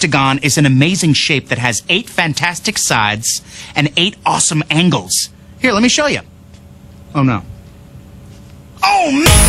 octagon is an amazing shape that has eight fantastic sides and eight awesome angles. Here, let me show you. Oh no. Oh no!